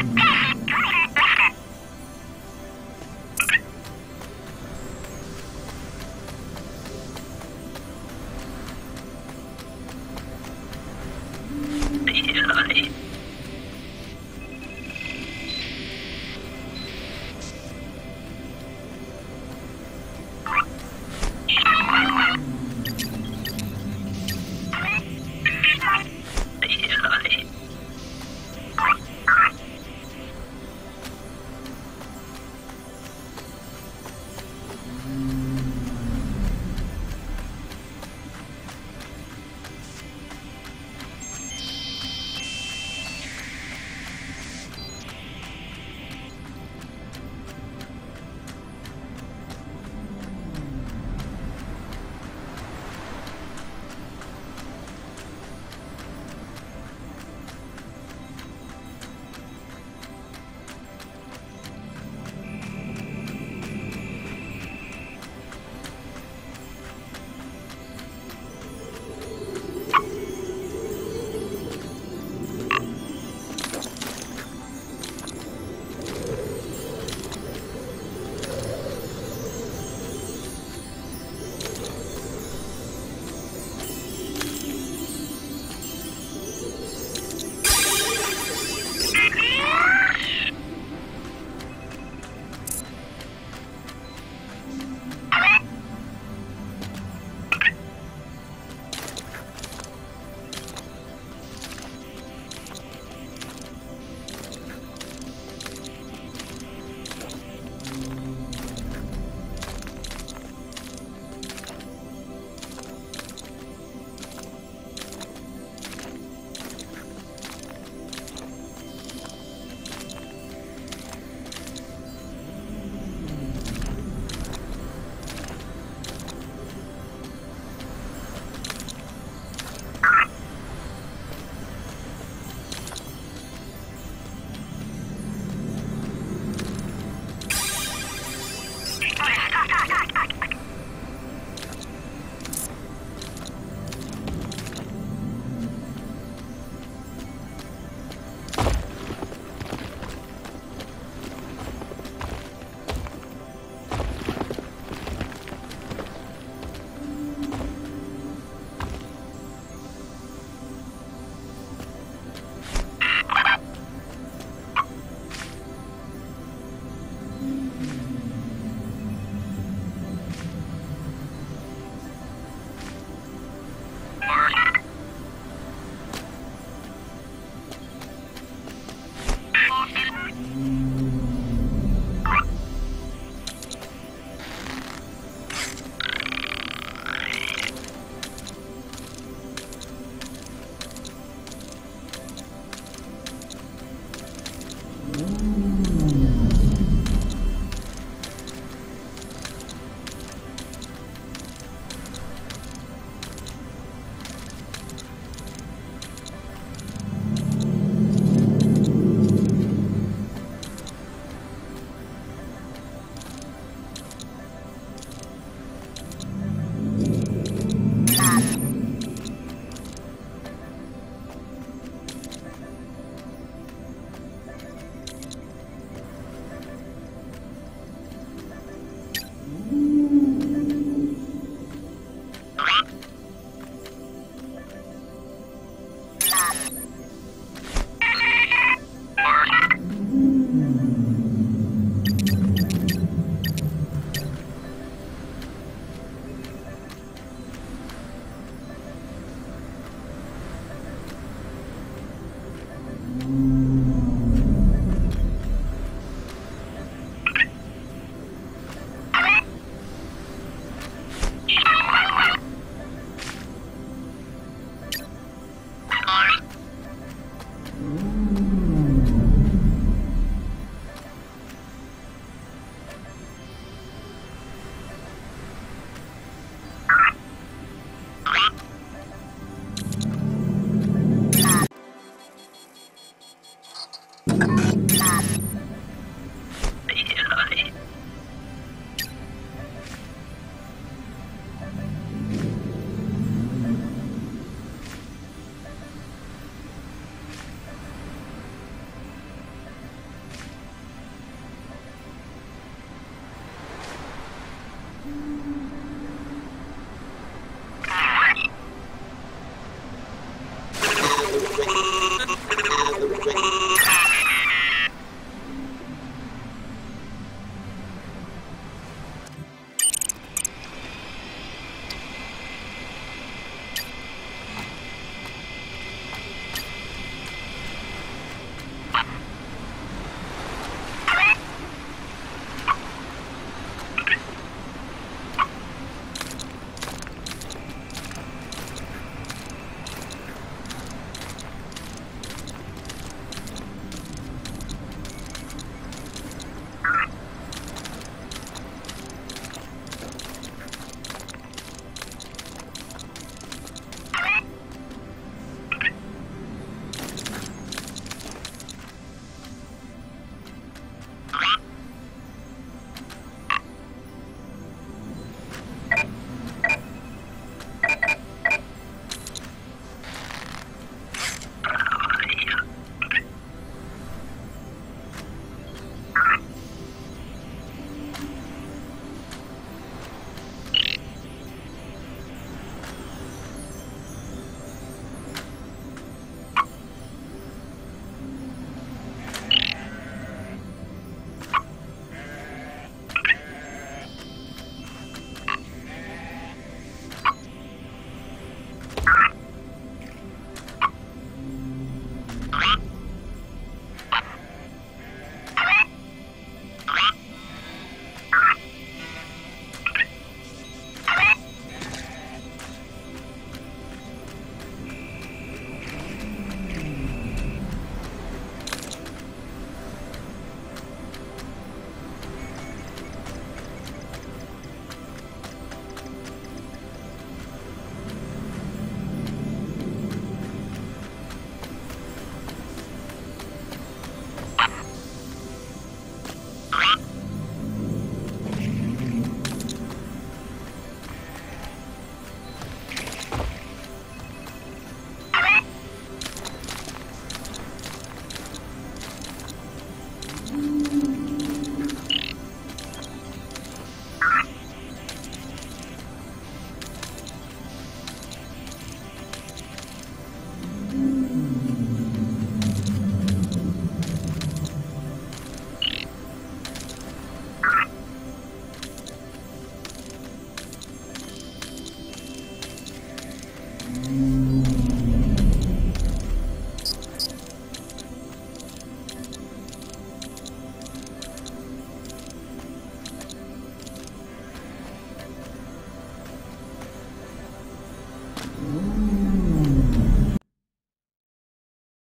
Yeah!